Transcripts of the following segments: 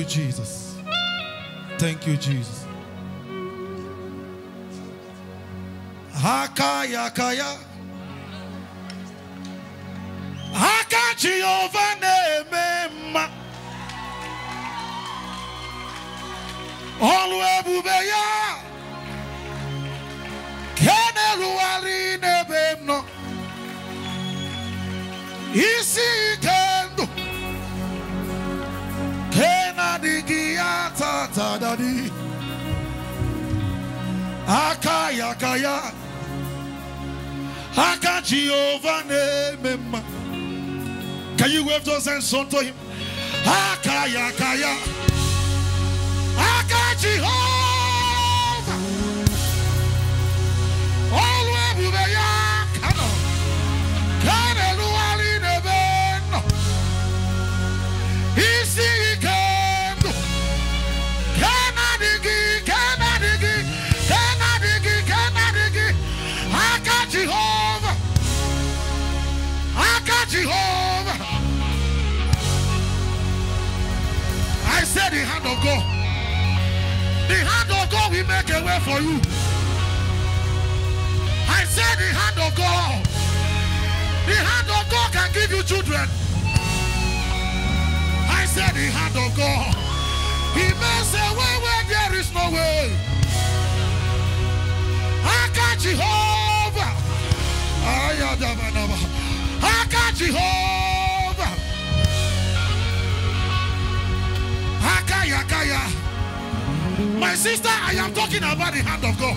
You, Jesus. Thank you, Jesus. Hakaya kaya. Haka Jehovah nemema. Olu ebube ya. Akaya kaya. Aka Jehovah nemema. Eh, Can you wave those hands unto him? Akaya kaya. Aka Jehovah. I the hand of God. The hand of God will make a way for you. I said the hand of God. The hand of God can give you children. I said the hand of God. He makes a way where there is no way. Aka Jehovah. Ayadabanaba. Aka Jehovah. My sister, I am talking about the hand of God.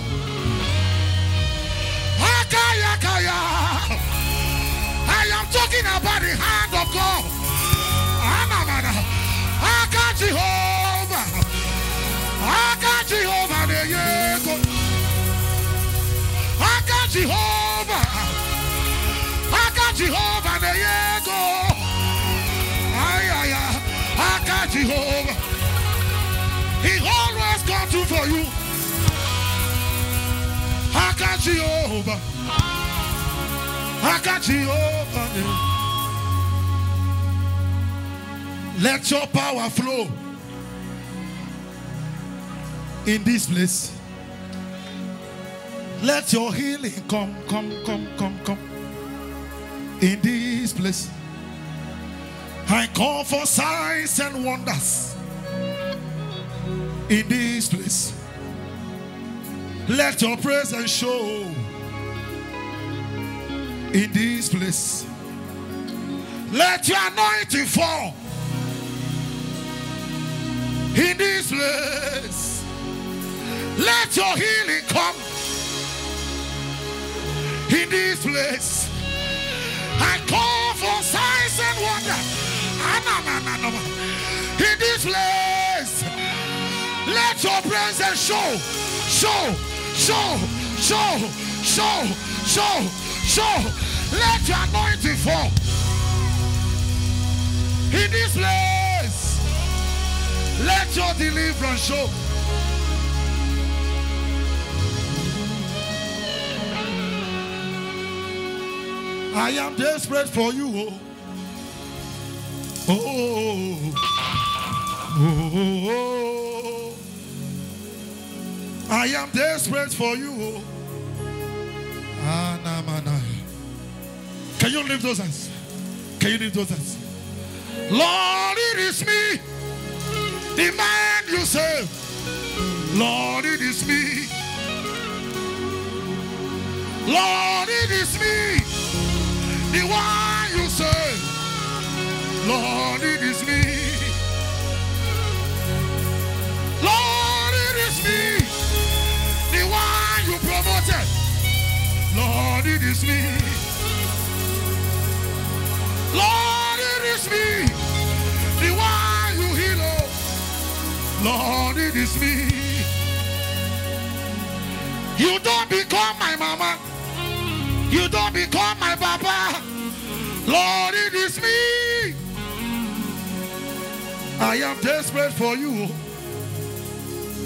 I am talking about the hand of God. Aka Jehovah. Aka Jehovah. Aka Jehovah. Jehovah. Aka Jehovah. Let your power flow in this place. Let your healing come, come, come, come, come in this place. I call for signs and wonders in this place. Let your presence show in this place. Let your anointing fall in this place. Let your healing come in this place. I call for signs and wonders. Ah. In this place, let your presence show, show, show, show, show, show, show. Let your anointing fall. In this place, let your deliverance show. I am desperate for you. Oh. Oh, oh, oh, I am desperate for you. Can you lift those hands? Can you lift those hands? Lord, it is me, the man you save. Lord, it is me. Lord, it is me, the one you save. Lord, it is me. Lord, it is me. Lord, it is me, the one you heal. Lord, it is me. You don't become my mama. You don't become my papa. Lord, it is me. I am desperate for you.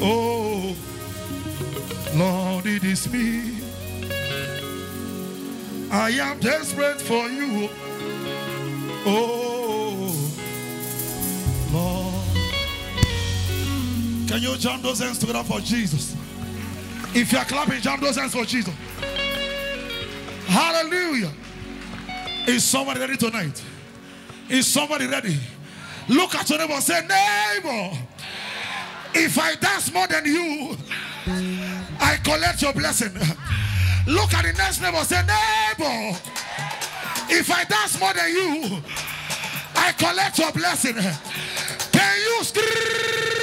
Oh, Lord, it is me. I am desperate for you. Oh, Lord, Can you jump those hands together for Jesus? If you are clapping, jump those hands for Jesus. Hallelujah. Is somebody ready tonight? Is somebody ready? Look at your neighbor and say, Neighbor, if I dance more than you, I collect your blessing. Look at the next neighbor say, Neighbor, if I dance more than you, I collect your blessing. Can you scream?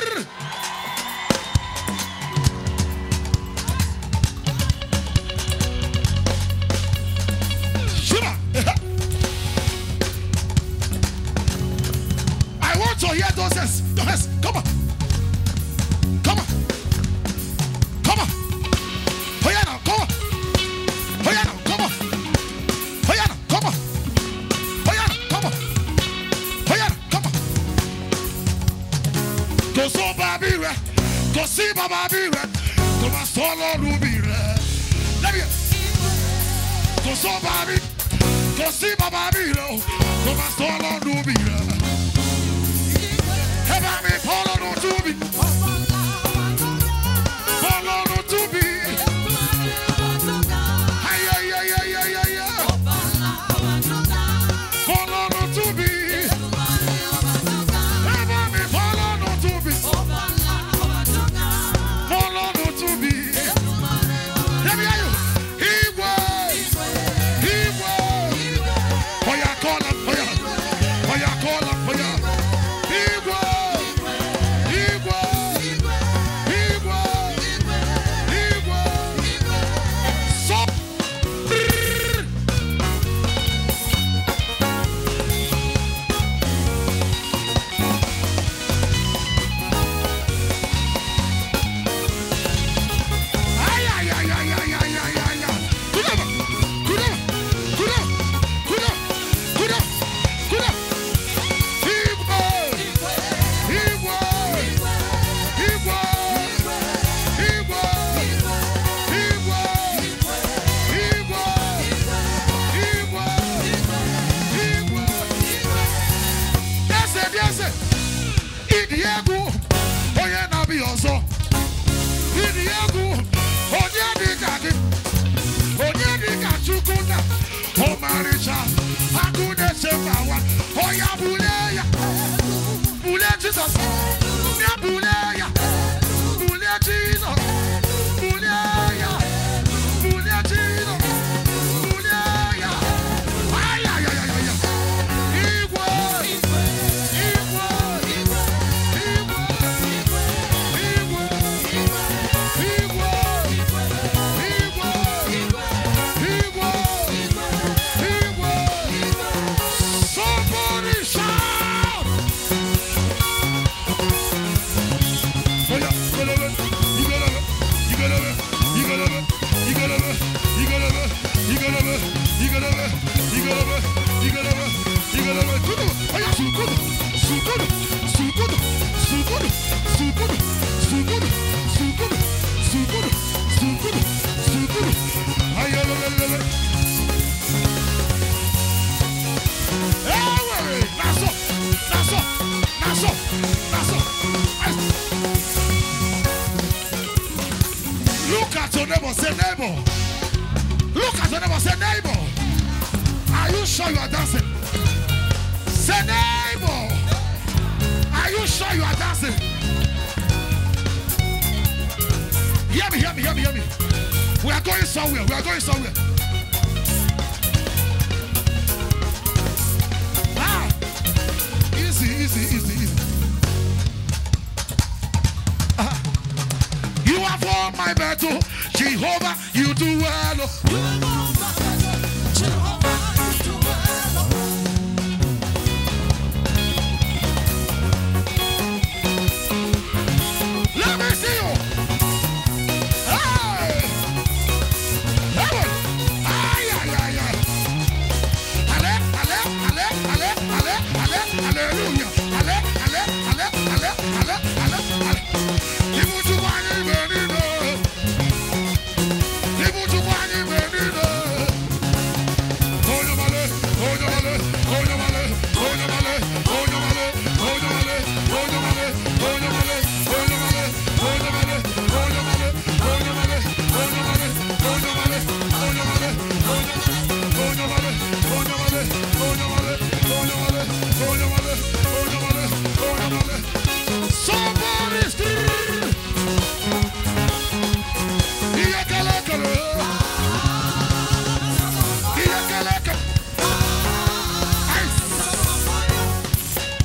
Kò sọ bàbí rẹ̀, kò sí bàbí rẹ̀, kò má sọ lọ́rùn mi rẹ̀. Lẹ́bi. Kò sọ bàbí, kò sí bàbí rẹ̀ o, kò má sọ lọ́rùn mi rẹ̀. Ẹ bá mi fọ́ lọ́rùn tú mi, fọ́ lọ́rùn tú mi. Ayayayayayaya, fọ́ lọ́rùn say neighbor. Look at your neighbor, say neighbor. Are you sure you are dancing? Say neighbor. Are you sure you are dancing? Hear me, hear me, hear me, hear me. We are going somewhere. We are going somewhere. Jehovah. You do well.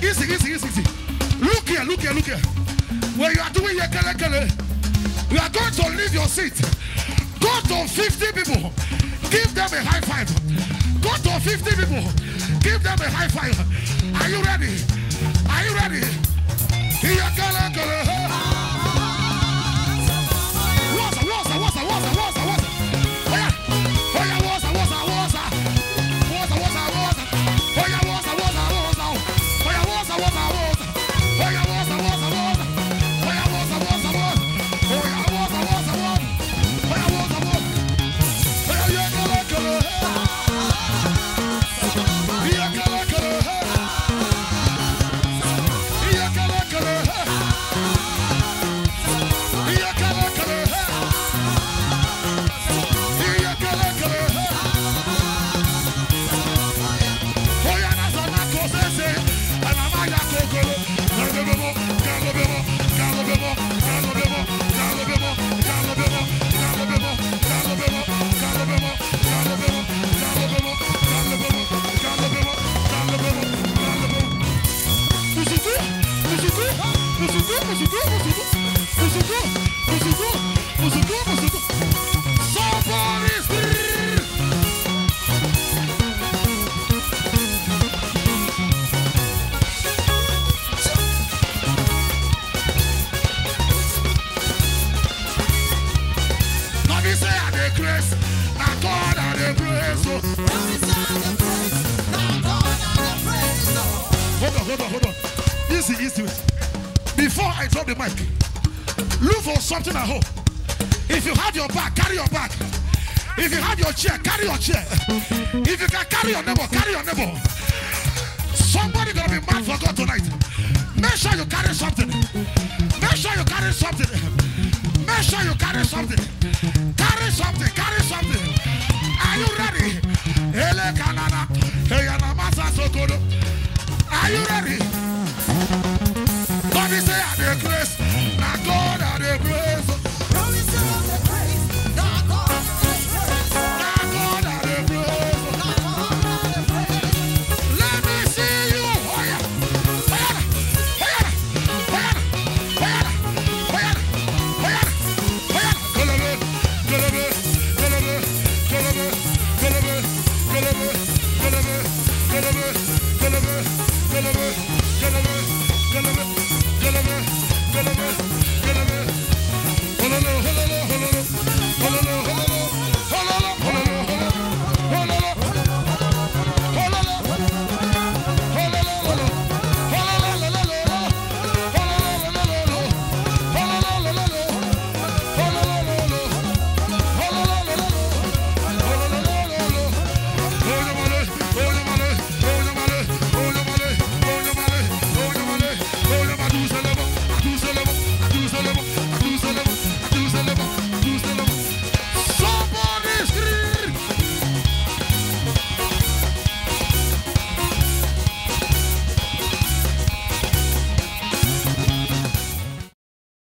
Easy, easy, easy, easy. Look here, look here, look here. When you are doing your kele kele, you are going to leave your seat. Go to 50 people. Give them a high five. Go to 50 people. Give them a high five. Are you ready? Are you ready? Here kele kele. I drop the mic. Look for something at home. If you have your bag, carry your bag. If you have your chair, carry your chair. If you can carry your neighbor, carry your neighbor. Somebody gonna be mad for God tonight. Make sure you carry something. Make sure you carry something. Make sure you carry something. Carry something. Carry something. Are you ready? Ele kanana, eyana masa sokodo.